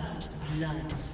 First blood.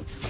Spree.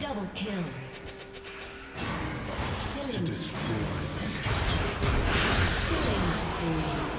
Double kill. To Killing destroy. Killing spree.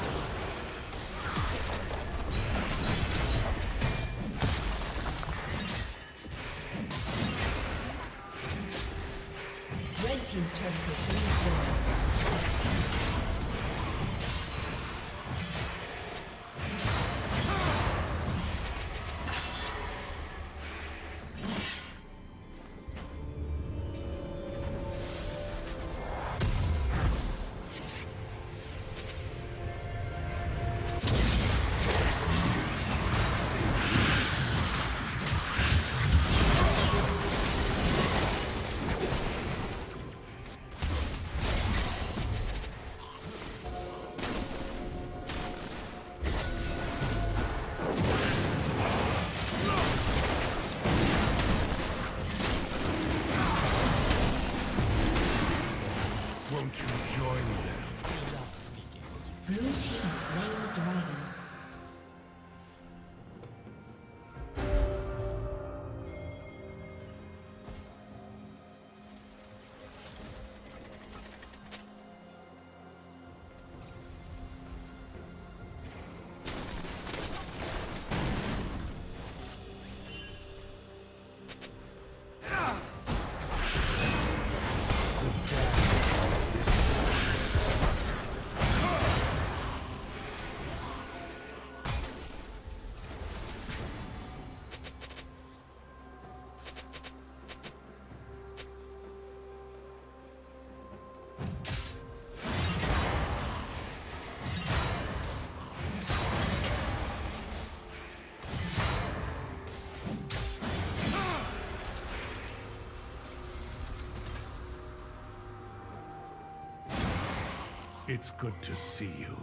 It's good to see you.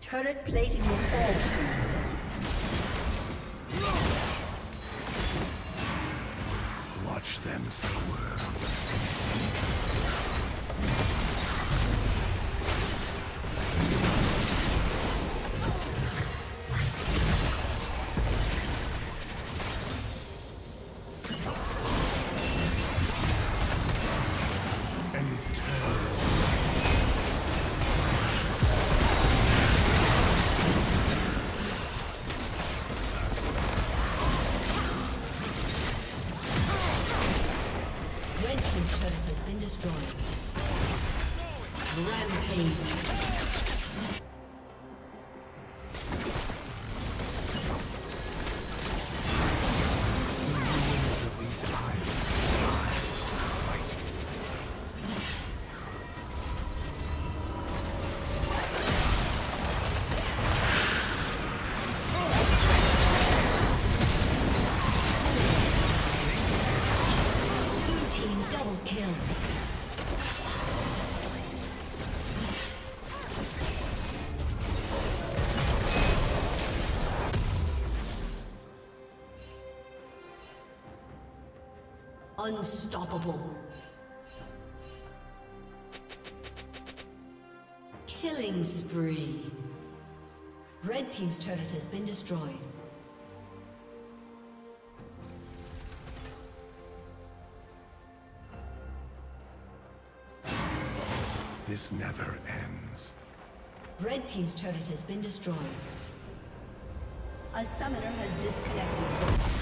Turret plating will fall soon. Watch them squirm. Unstoppable. Killing spree. Red Team's turret has been destroyed. This never ends. Red Team's turret has been destroyed. A summoner has disconnected.